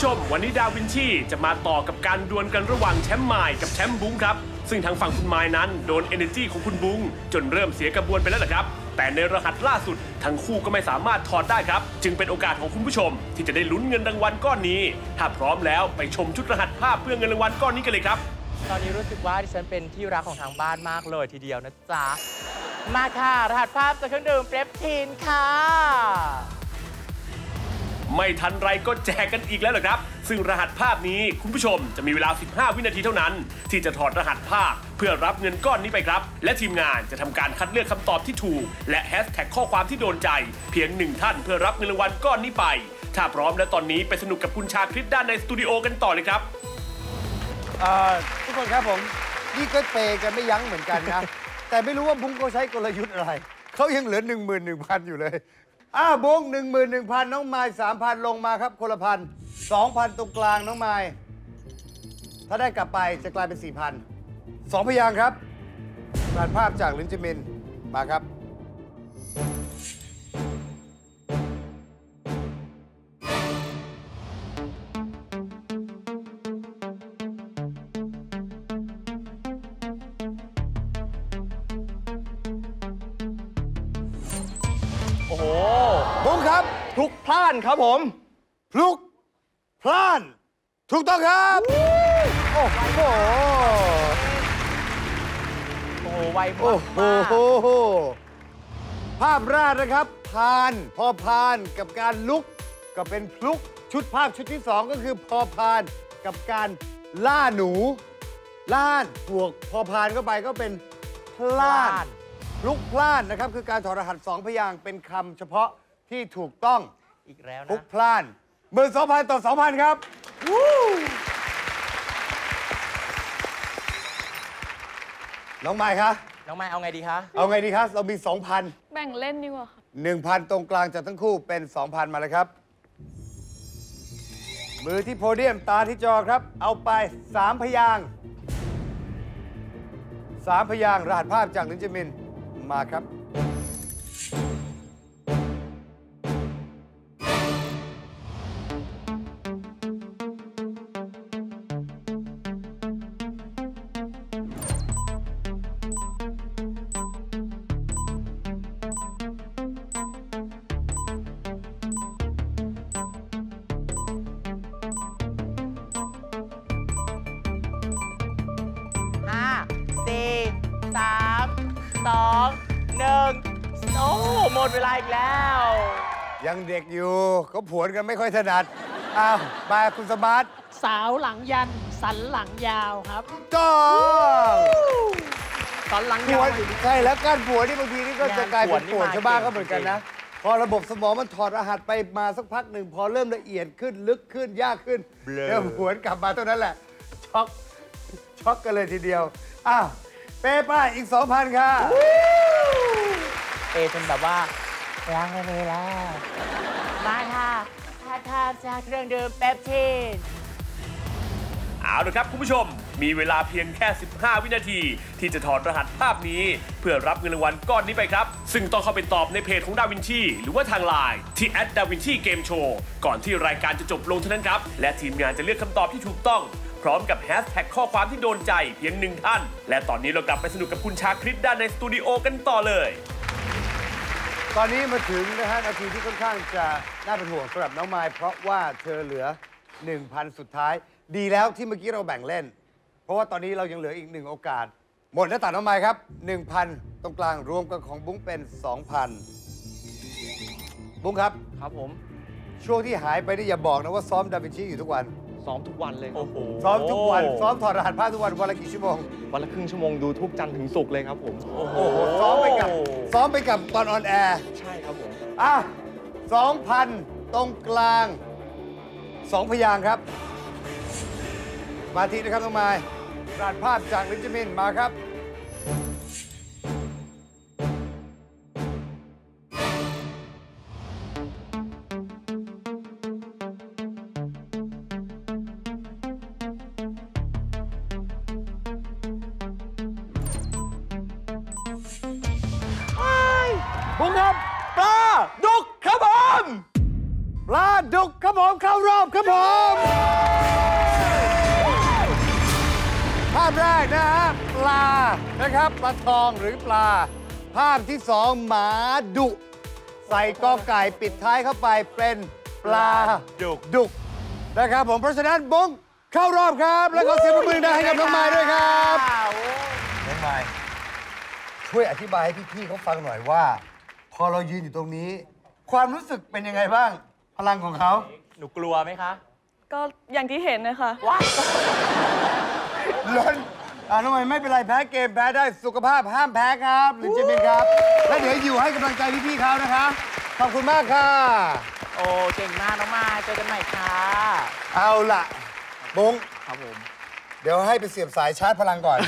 ผู้ชม วันนี้ดาวินชีจะมาต่อกับการดวลกันระหว่างแชมป์ไมล์กับแชมป์บุ้งครับ ซึ่งทางฝั่งคุณไมล์นั้นโดน energy ของคุณบุ้งจนเริ่มเสียกระบวนไปแล้วล่ะครับ แต่ในรหัสล่าสุด ทั้งคู่ก็ไม่สามารถถอดได้ครับ จึงเป็นโอกาสของคุณผู้ชม ที่จะได้ลุ้นเงินรางวัลก้อนนี้ ถ้าพร้อมแล้วไปชมชุดรหัสภาพเพื่อเงินรางวัลก้อนนี้กันเลยครับ ตอนนี้รู้สึกว่าดิฉันเป็นที่รักของทางบ้านมากเลยทีเดียวนะจ๊ะ มาค่ะ รหัสภาพจากเครื่องดื่มเปปทีนค่ะ ไม่ทันไรก็แจกกันอีกแล้วเหรอครับ ซึ่งรหัสภาพนี้คุณผู้ชมจะมีเวลา 15 วินาทีเท่านั้น ที่จะถอดรหัสภาพเพื่อรับเงินก้อนนี้ไปครับ และทีมงานจะทำการคัดเลือกคำตอบที่ถูก และแฮชแท็กข้อความที่โดนใจ เพียงหนึ่งท่านเพื่อรับเงินรางวัลก้อนนี้ไป ถ้าพร้อมแล้วตอนนี้ไปสนุกกับคุณชาคริตด้านในสตูดิโอกันต่อเลยครับทุกคนครับผมนี่ก็เปย์กันไม่ยั้งเหมือนกันนะ แต่ไม่รู้ว่าบุ้งเขาใช้กลยุทธ์อะไร เขายังเหลือ 1 1 0 0 0 อยู่เลย อ้าบงหนึ่งหมื่นหนึ่งพันน้องไม้สามพันลงมาครับคนละพันสองพันตรงกลางน้องไม้ถ้าได้กลับไปจะกลายเป็นสี่พันสองพยางค์ครับการภาพจากลินจิมินมาครับานครับผม พลุก พล่าน ถูกต้องครับ โอ้โห โอ้โหไวโอ้มากโหมากภาพแรกนะครับ พาน พอพานกับการลุก ก็เป็นพลุก ชุดภาพชุดที่สองก็คือพอพานกับการล่าหนู ล่านบวกพอพานเข้าไปก็เป็นพล่านพลุกพล่านนะครับ คือการถอดรหัสสองพยางค์เป็นคำเฉพาะที่ถูกต้อง อีกแล้วพลุนะกพล่านหมื่นสองพันต่อสองพันครับน้องไม้คะน้องไม้เอาไงดีคะเอาไงดีครับ เรามี 2,000 แบ่งเล่นดีกว่าค่ะ1,000 ตรงกลางจากทั้งคู่เป็น 2,000 มาเลยครับ มือที่โพเดียมตาที่จอครับ เอาไป 3 พยางค์3พยางค์รหัสภาพจากลินจามินมาครับ สองหนึ่งโอ้หมดเวลาอีกแล้ว ยังเด็กอยู่เขาผวนกันไม่ค่อยถนัด อ้าวมาคุณสมาร์ทสาวหลังยัน สันหลังยาวครับต้องตอนหลังผยาววนใช่แล้วการผวนนี่บางทีนี่ก็จะกลายเป็นปวดงานผวนนี่ชาวบ้านมาเก่งก็เหมือนกันนะ พอระบบสมองมันถอดรหัสไปมาสักพักหนึ่ง พอเริ่มละเอียดขึ้นลึกขึ้นยากขึ้นเริ่มผวนกลับมาเท่านั้นแหละช็อกช็อกกันเลยทีเดียวอ้าว เป้ป้าอีก 2,000 ค่ะเอจนแบบว่าล้างไม่มีแล้ว มาค่ะทาทาจากเครื่องดื่มเปปทีนเอาละครับคุณผู้ชม มีเวลาเพียงแค่ 15 วินาที ที่จะถอดรหัสภาพนี้ เพื่อรับเงินรางวัลก้อนนี้ไปครับ ซึ่งต้องเข้าไปตอบในเพจของดาวินชีหรือว่าทางไลน์ที่แอดดาวินชีเกมโชว์ก่อนที่รายการจะจบลงเท่านั้นครับ และทีมงานจะเลือกคำตอบที่ถูกต้อง พร้อมกับแฮชแท็กข้อความที่โดนใจเพียงหนึ่งท่าน และตอนนี้เรากลับไปสนุกกับคุณชาคริตด้านในสตูดิโอกันต่อเลย ตอนนี้มาถึงนะฮะนาทีที่ค่อนข้างจะน่าเป็นห่วงสำหรับน้องไม้เพราะว่าเธอเหลือ 1,000 สุดท้าย ดีแล้วที่เมื่อกี้เราแบ่งเล่น เพราะว่าตอนนี้เรายังเหลืออีกหนึ่งโอกาส หมดหน้าตัดน้องไม้ครับ 1,000 ตรงกลางรวมกันของบุ้งเป็น 2,000 บุ้งครับ ครับผม ช่วงที่หายไปนี่อย่าบอกนะว่าซ้อมดาวินชีอยู่ทุกวัน ซ้อมทุกวันเลยครับโอ้โหซ้อมทุกวันซ้อมถอดรหัสภาพทุกวันวันละกี่ชั่วโมงวันละครึ่งชั่วโมงดูทุกจันทร์ถึงศุกร์เลยครับผมโอ้โหโอ้โหซ้อมไปกับซ้อมไปกับตอน on air ใช่ครับผมอะสองพันตรงกลางสองพยางค์ครับสมาธินะครับน้องไม้รหัสภาพจากหลินจือมินมาครับ บุ้งครับปลาดุกครับผมปลาดุกครับผมเข้ารอบครับผมภาพแรกนะฮะปลานะครับปลาทองหรือปลา ภาพที่สองหมาดุ ใส่กอไก่ปิดท้ายเข้าไปเป็นปลาดุกดุกนะครับผมเพราะฉะนั้นบงเข้ารอบครับ แล้วก็เสียงปรบมือได้ให้กับน้องไม้ด้วยครับน้องไม้ช่วยอธิบายให้พี่ๆเขาฟังหน่อยว่า อเรายืนอยู่ตรงนี้ ความรู้สึกเป็นยังไงบ้าง พลังของเขา หนูกลัวไหมคะก็อย่างที่เห็นนะคะล้นอ่าน้องไม้ไม่เป็นไรแพ้เกมแพ้ได้สุขภาพห้ามแพ้ครับลินจิมินครับ และเดี๋ยวอยู่ให้กำลังใจพี่ๆเขานะคะ ขอบคุณมากค่ะ โอ้เก่งมากน้องมาเจอกันใหม่ค่ะเอาล่ะบุ้งครับผม เดี๋ยวให้ไปเสียบสายชาร์จพลังก่อน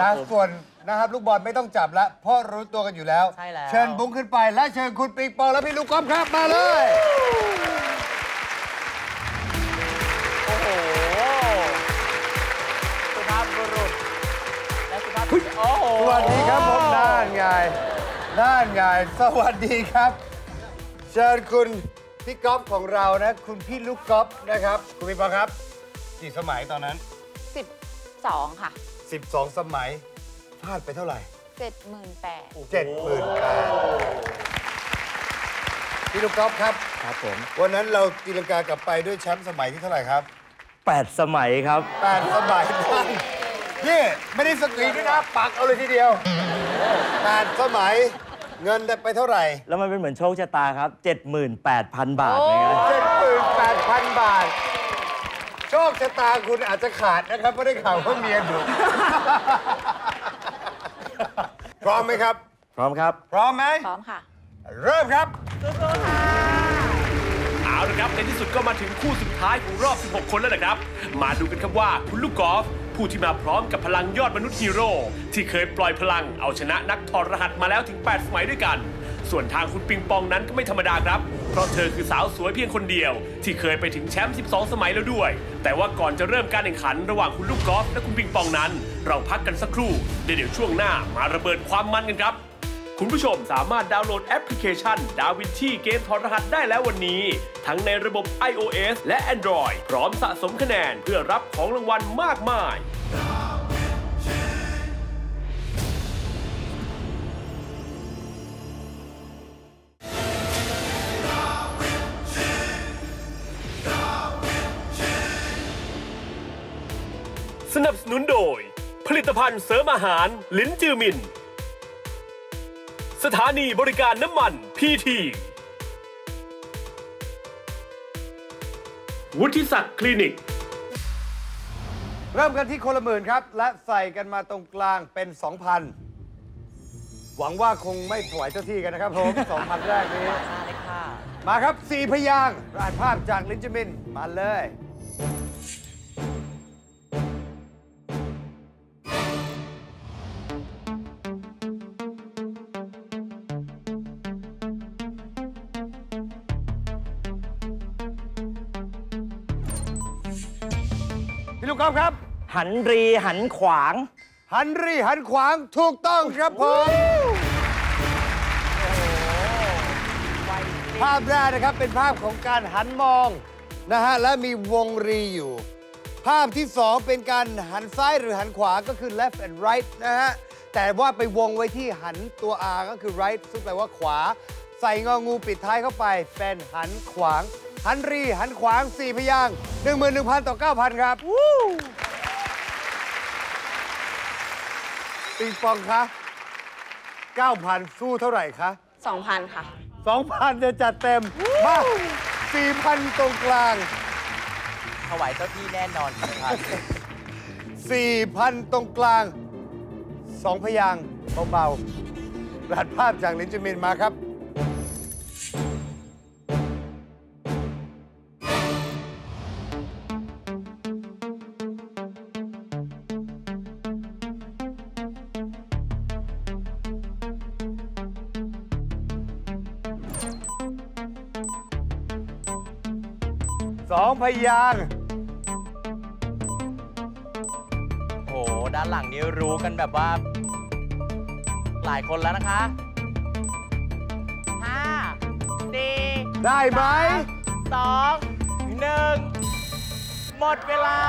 นะส่วน นะครับลูกบอลไม่ต้องจับแล้วเพราะรู้ตัวกันอยู่แล้ว ใช่แล้ว เชิญบุ้งขึ้นไปและเชิญคุณปิงปองและพี่ลูกกอล์ฟครับมาเลย โอ้โหสุภาพบุรุษและสุภาพบุรุษโอ้โหสวัสดีครับผมด้านไงด้านไงสวัสดีครับ เชิญคุณพี่ก๊อฟของเรานะ คุณพี่ลูกก๊อฟนะครับ คุณพี่ปองครับกี่สมัยตอนนั้น12ค่ะ 12 สมัย พลาดไปเท่าไหร่ 78,000 เจ็ดหมื่นแปดพี่ลูกก๊อฟครับ ครับผม วันนั้นเราตีลังกากลับไปด้วยแชมป์สมัยที่เท่าไหร่ครับ8 สมัยครับ แปดสมัยนี่ไม่ได้สกรีนด้วยนะปักเอาเลยทีเดียวแปดสมัยเงินได้ไปเท่าไหร่แล้วมันเป็นเหมือนโชคชะตาครับ 78,000 บาทนะครับเจ็ดหมื่นแปดพันบาท โชคชะตาคุณอาจจะขาดนะครับเพราะได้ข่าวว่าเมียดุ พร้อมไหมครับ พร้อมครับ พร้อมไหมพร้อมค่ะ เริ่มครับเอาละครับในที่สุดก็มาถึงคู่สุดท้ายของรอบ 16 คนแล้วนะครับ มาดูกันครับว่าคุณลูกกอล์ฟผู้ที่มาพร้อมกับพลังยอดมนุษย์ฮีโร่ที่เคยปล่อยพลังเอาชนะนักถอดรหัสมาแล้วถึง 8 สมัยด้วยกัน ส่วนทางคุณปิงปองนั้นก็ไม่ธรรมดาครับ เพราะเธอคือสาวสวยเพียงคนเดียว ที่เคยไปถึงแชมป์ 12 สมัยแล้วด้วย แต่ว่าก่อนจะเริ่มการแข่งขันระหว่างคุณลูกกอล์ฟและคุณปิงปองนั้น เราพักกันสักครู่เดี๋ยวช่วงหน้ามาระเบิดความมันกันครับ คุณผู้ชมสามารถดาวน์โหลดแอปพลิเคชัน d a v i n c i เกมถอดรหัสได้แล้ววันนี้ ทั้งในระบบ iOS และ Android พร้อมสะสมคะแนนเพื่อรับของรางวัลมากมายสนับสนุนโดย ผลิตภัณฑ์เสริมอาหาร ลิ้นจือมิน สถานีบริการน้ำมันพีทีวุฒิศักดิ์คลินิก เริ่มกันที่คนละหมื่นครับ และใส่กันมาตรงกลางเป็น 2,000 หวังว่าคงไม่ถวายเจ้าที่กันนะครับผม 2,000 แรกนี้ มาเลยค่ะ มาครับ 4 พยางค์รหัสภาพจากลินจามิน มาเลย กกอล์ฟครับ หันรีหันขวาง หันรีหันขวางถูกต้องครับผมภาพแรกนะครับเป็นภาพของการหันมองนะฮะและมีวงรีอยู่ ภาพที่สองเป็นการหันซ้ายหรือหันขวาก็คือ left and right นะฮะแต่ว่าไปวงไว้ที่หันตัว R ก็คือ right ซึ่งแปลว่าขวา ใส่งองูปิดท้ายเข้าไปเป็นหันขวาง หันรีหันขวาง 4 พยางค์11,000 ต่อ 9,000 ครับปิงปองคะ9,000 สู้เท่าไหร่คะ2,000 ค่ะ 2,000จะจัดเต็ม มา4,000 ตรงกลาง ถวายเจ้าที่แน่นอนครับ 4,000 ตรงกลาง 2 พยางค์เบาๆรหัสภาพจากลินจามินมาครับ สองพยางค์โอ้โหด้านหลังนี้รู้กันแบบว่า หลายคนแล้วนะคะห้าสี่ได้ไหมสองหนึ่งหมดเวลา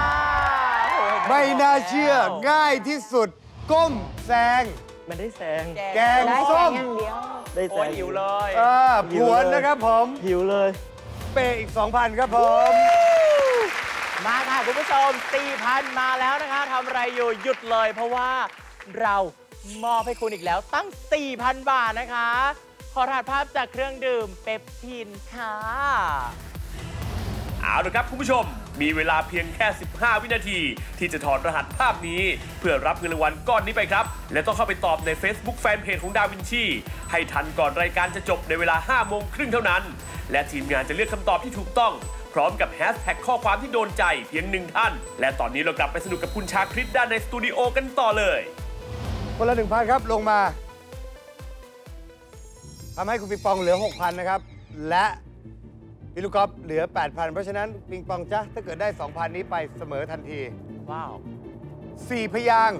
โอ้โหเห็หไม่น่าเชื่อแล้วง่ายที่สุด ก้มแซง มันได้แซง แกงส้มได้แซโอ้ยงหิวเลย เออผวนนะครับผม หิวเลย เปย์อีก 2,000 ครับผม มาค่ะ คุณผู้ชม 4,000 มาแล้วนะคะทำอะไรอยู่หยุดเลย เพราะว่าเรามอบให้คุณอีกแล้วตั้ง 4,000 บาทนะคะ ขอถ่ายภาพจากเครื่องดื่มเปปทินค่ะ เอาละครับ คุณผู้ชม มีเวลาเพียงแค่ 15 วินาที ที่จะถอดรหัสภาพนี้ เพื่อรับเงินรางวัลก้อนนี้ไปครับ และต้องเข้าไปตอบใน Facebook แฟนเพจของดาวินชีให้ทันก่อนรายการจะจบในเวลา 5 โมงครึ่งเท่านั้น และทีมงานจะเลือกคำตอบที่ถูกต้องพร้อมกับแฮชแท็กข้อความที่โดนใจเพียงหนึ่งท่าน และตอนนี้เรากลับไปสนุกกับคุณชาคริตด้านในสตูดิโอกันต่อเลย คนละ1,000ครับ ลงมาทำให้คุณปิงปองเหลือ 6,000 นะครับ และ พี่ลูกกอล์ฟเหลือ 8,000 เพราะฉะนั้นปิงปองจ้ะถ้าเกิดได้ 2,000 นี้ไปเสมอทันที ว้าว4พยางค์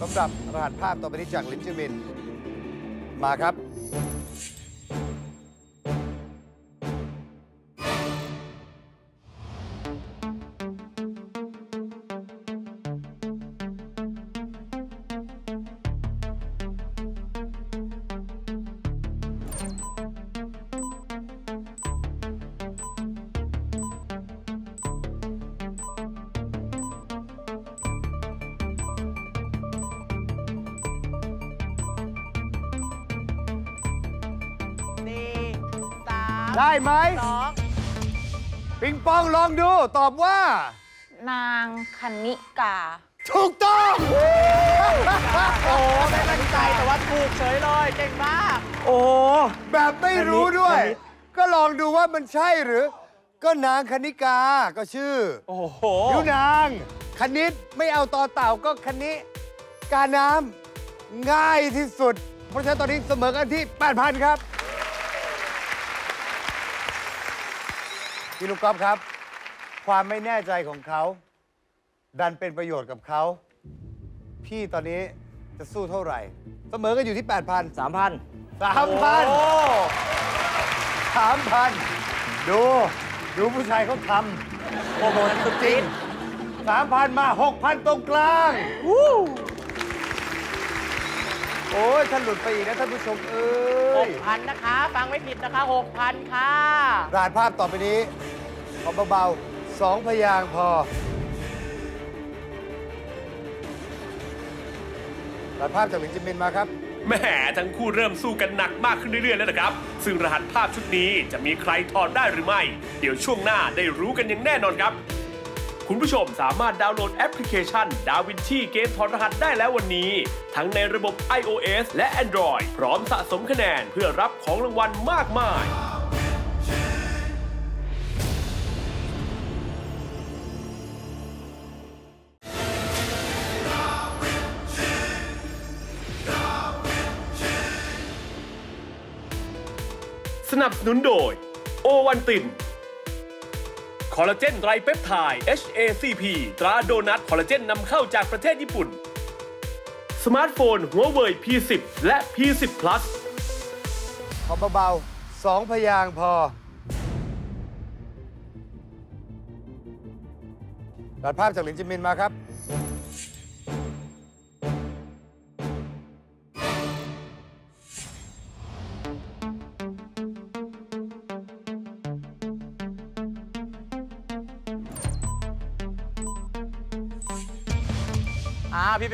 สำหรับรหัสภาพต่อไปนี้จากลินจิมิน มาครับ ได้ไหมสองปิงปองลองดูตอบว่า นางคณิกา ถูกต้องโอ้ไม่มั่นใจแต่ว่าถูกเฉยเลยเก่งมาก โอ้แบบไม่รู้ด้วยคณิตก็ลองดูว่ามันใช่หรือ ก็นางคณิกาก็ชื่อ โอ้โหนิ้วนางคณิตไม่เอาต่อเต่าก็คณิกาน้ำง่ายที่สุด เพราะฉะนั้นตอนนี้เสมอกันที่ 8,000 ครับ พี่ลูกกอล์ฟครับ ความไม่แน่ใจของเขา ดันเป็นประโยชน์กับเขา พี่ตอนนี้จะสู้เท่าไหร่ เสมอกันอยู่ที่ 8,000สามพัน3,000 3,000 ดู ดูผู้ชายเขาทำโอ้โหสุดจริง3,000 มา 6,000 ตรงกลาง โอ้ยท่านหลุดไปอีกนะท่านผู้ชมเอ้หยกพันนะคะ ฟังไม่ผิดนะคะหกพันค่ะรหัสภาพต่อไปนี้ขอเบาๆสองพยางค์พอรหัสภาพจากหลินจิมินมาครับแหมทั้งคู่เริ่มสู้กันหนักมากขึ้นเรื่อยๆแล้วนะครับ ซึ่งรหัสภาพชุดนี้จะมีใครถอดได้หรือไม่ เดี๋ยวช่วงหน้าได้รู้กันอย่างแน่นอนครับ คุณผู้ชมสามารถดาวน์โหลดแอปพลิเคชัน DaVinci เกมถอดรหัสได้แล้ววันนี้ ทั้งในระบบ iOS และ Android พร้อมสะสมคะแนนเพื่อรับของรางวัลมากมาย สนับสนุนโดย โอวันติน คอลลาเจนไดเปปไทด์ HACP ตราโดนัทคอลลาเจนนำเข้าจากประเทศญี่ปุ่น สมาร์ทโฟนหัวเว่ย P10 และ P10 Plus ขอเบาๆสองพยางค์ขอรหัสภาพจากหลินจือมินมาครับ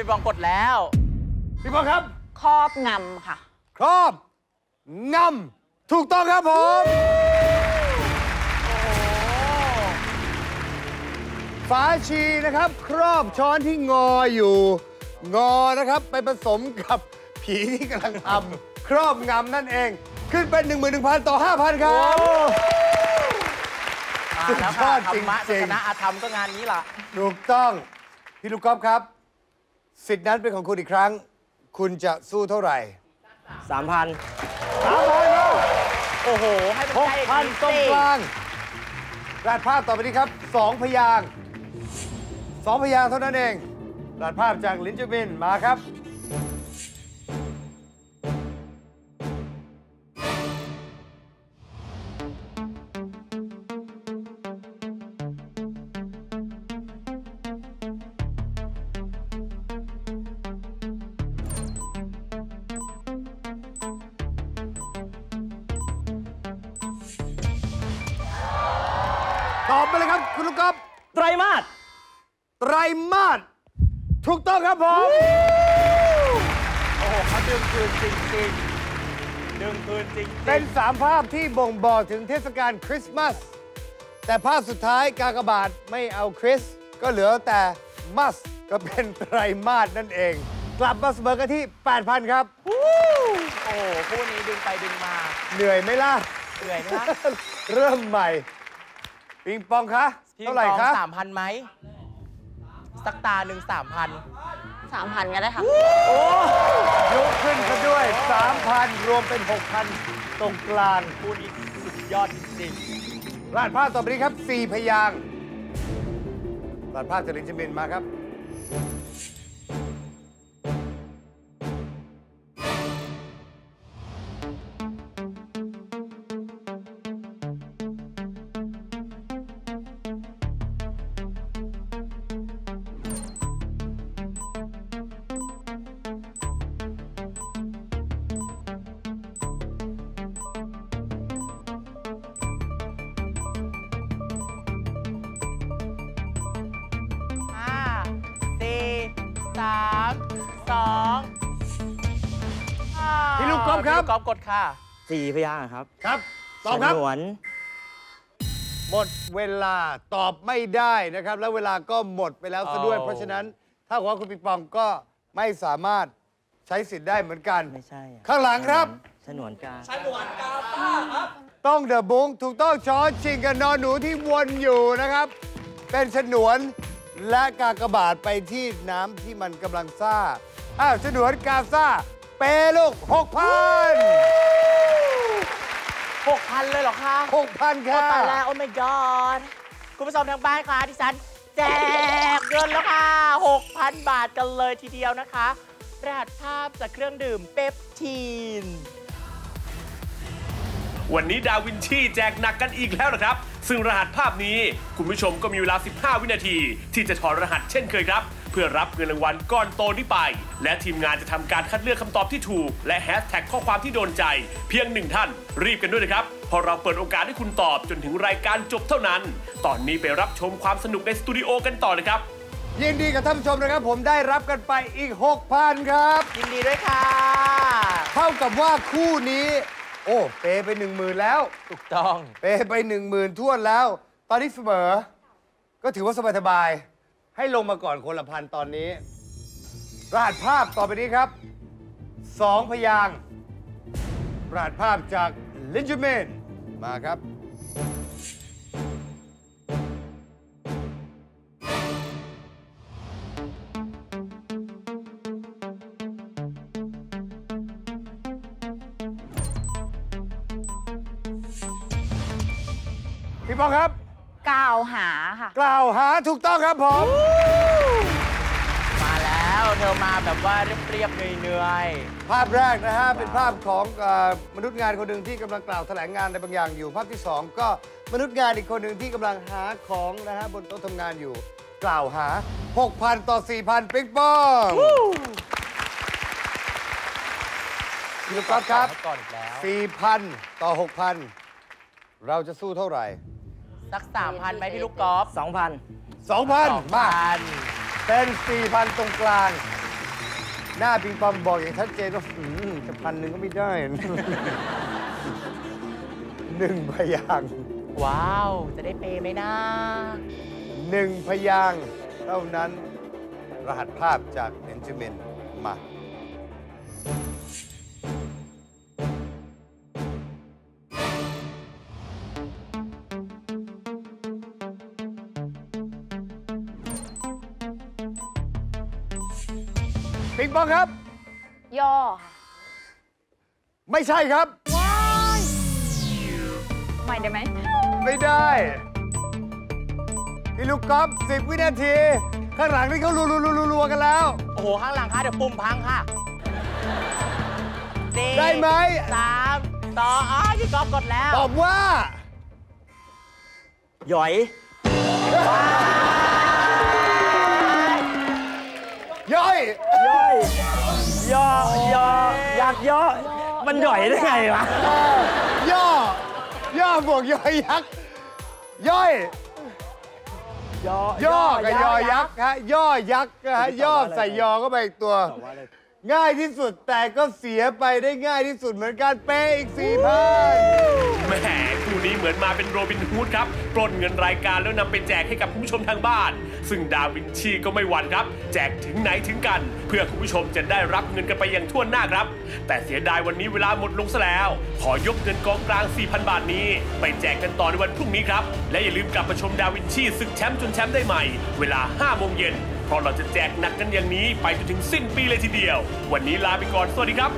อ่าพี่ไปบองกดแล้วพี่พอครับ ครอบงำค่ะ ครอบงำถูกต้องครับผมฝาชีนะครับ ครอบช้อนที่งออยู่ งอนะครับ ไปผสมกับผีที่กำลังทำครอบงำนั่นเอง ขึ้นเป็น 11,000 ต่อ 5,000 ครับมาสุดแล้วยค่ะอดธรจริรงมะๆจะชนะอาธรรมก็งานนี้ล่ะ ถูกต้อง พี่ลูกกอล์ฟครับ สิทธิ์นั้นเป็นของคุณอีกครั้ง คุณจะสู้เท่าไหร่สามพัน3,000ครับโอ้โห ให้มันใจอย่างนี้6,000ตรงสิกลางรหัสภาพต่อไปนี้ครับสองพยางค์สองพยางค์เท่านั้นเองรหัสภาพจากลินจบินมาครับ ตอบไปเลยครับ คุณลูกกอล์ฟไตรมาสไตรมาสถูกต้องครับผม โอ้โหเขาดึงคืนจริงๆดึงคืนจริงๆ เป็นสามภาพที่บ่งบอกถึงเทศกาลคริสต์มาส แต่ภาพสุดท้ายกากบาทไม่เอาคริส ก็เหลือแต่มัส ก็เป็นไตรมาสนั่นเอง กลับมาเสมอกันที่ 8,000 ครับ โอ้โหคู่นี้ดึงไปดึงมา เหนื่อยไหมล่ะ เหนื่อยไหมคะเริ่มใหม่ ปิงปองคะพี่เท่าไหร่คะสามพันไหมสักตาหนึ่งสามพันสามพันก็ได้ค่ะยกขึ้นซะด้วย3,000รวมเป็น6,000ตรงกลางคู่นี้สุดยอดจริงรหัสภาพต่อไปนี้ครับ4พยางค์รหัสภาพจากลินจามินมาครับามสองห้าพี่ลูกกอล์ฟครับ พี่ลูกกอล์ฟกดค่ะ สี่พยางค์ครับครับตอบครับ ฉนวนหมดเวลาตอบไม่ได้นะครับ แล้วเวลาก็หมดไปแล้วซะด้วยอ๋อเพราะฉะนั้นถ้ากับว่าคุณปิงปองก็ไม่สามารถใช้สิทธิ์ได้เหมือนกัน ไม่ใช่อะข้างหลังครับ ฉนวนกลางต้องเดอะบุ้งถูกต้องช้อนชิงกับนอนหนูที่วนอยู่นะครับ เป็นฉนวน และกากบาทไปที่น้ำที่มันกำลังซ่า อ้าวฉนวนกาซ่า เปลูกหกพันหกพันเลยเหรอคะหกพันโอ้ค่ะตายแล้วโอ้ my god คุณผู้ชมทางบ้านคะที่ฉันแจกเงินแล้วค่ะ6,000บาทกันเลยทีเดียวนะคะรหัสภาพจากเครื่องดื่มเปปทีน วันนี้ดาวินชีแจกหนักกันอีกแล้วนะครับ ซึ่งรหัสภาพนี้ คุณผู้ชมก็มีเวลา 15 วินาที ที่จะถอดรหัสเช่นเคยครับ เพื่อรับเงินรางวัลก้อนโตนี้ไป และทีมงานจะทำการคัดเลือกคำตอบที่ถูก และแฮชแท็กข้อความที่โดนใจ เพียงหนึ่งท่าน รีบกันด้วยนะครับเพราะเราเปิดโอกาสให้คุณตอบจนถึงรายการจบเท่านั้น ตอนนี้ไปรับชมความสนุกในสตูดิโอกันต่อเลยครับยินดีกับท่านผู้ชมนะครับ ผมได้รับกันไปอีก 6,000 ครับ ยินดีด้วยค่ะ เท่ากับว่าคู่นี้ โอ้เปไปหนึ่งหมื่นแล้ว ถูกต้อง เปไปหนึ่งหมื่นท่วนแล้ว ตอนนี้เสมอ ก็ถือว่าสบายๆให้ลงมาก่อนคนละพันตอนนี้ รหัสภาพต่อไปนี้ครับสองพยางค์รหัสภาพจากลินจ m มนมาครับ พี่ปองครับ กล่าวหาค่ะ กล่าวหาถูกต้องครับผม มาแล้วเธอมาแบบว่าเรียบๆเหนื่อยภาพแรกนะฮะ เป็นภาพของเออมนุษย์งานคนหนึ่งที่กำลังกล่าวแถลงงานในบางอย่างอยู่ ภาพที่2ก็มนุษย์งานอีกคนหนึ่งที่กำลังหาของนะฮะบนโต๊ะทำงานอยู่ กล่าวหา 6,000 ต่อ 4,000 ปิ๊งปองพี่ลูกๆกอล์ฟครับก่อนอีกแล้ว 4,000 ต่อ 6,000 เราจะสู้เท่าไหร่ สักสามพันไหมพี่ลูกกอล์ฟ2,000 2,000 มาพันเป็น 4,000 ตรงกลาง หน้าปิงปองบอกอย่างชัดเจนว่าอืมจะพันหนึ่งก็ไม่ได้ หนึ่งพยางค์ว้าว จะได้เปย์ไหมนะหนึ่งพยางค์เท่านั้นรหัสภาพจากเอนจิเมนมา องครับ ย่อค่ะไม่ใช่ครับ ใหม่ได้ไหมไม่ได้ พี่ลูกกอล์ฟ10วินาที ข้างหลังนี่เขารัวๆๆๆๆกันแล้ว โอ้โห ข้างหลังค่ะเดี๋ยวปุ่มพังค่ะสี่ได้ไหม สามสองอ๋อพี่ก๊อฟกดแล้ว ตอบว่า หยอย ย่อยย่อยย่อย่อยักษ์ย่อมันหย่อยได้ไงวะย่อย่อบวกย่อยยักษ์ย่อยย่อย่อกับยอยักษ์ฮะย่อยักษ์นะฮะย่อใส่ยอก็ไปอีกตัว ง่ายที่สุดแต่ก็เสียไปได้ง่ายที่สุดเหมือนกันเปย์อีกสี่พันแหมคู่นี้ เหมือนมาเป็นโรบินฮูดครับปล้นเงินรายการแล้วนำไปแจกให้กับคุณผู้ชมทางบ้าน ซึ่งดาวินชีก็ไม่หวั่นครับ แจกถึงไหนถึงกัน เพื่อคุณผู้ชมจะได้รับเงินกันไปอย่างทั่วหน้าครับ แต่เสียดายวันนี้เวลาหมดลงซะแล้ว ขอยกเงินกองกลาง 4,000 บาทนี้ ไปแจกกันต่อในวันพรุ่งนี้ครับ และอย่าลืมกลับมาชมดาวินชีศึกแชมป์จนแชมป์ได้ใหม่ เวลา5โมงเย็นเพราะเราจะแจกหนักกันอย่างนี้ไปจนถึงสิ้นปีเลยทีเดียว วันนี้ลาไปก่อน สวัสดีครับ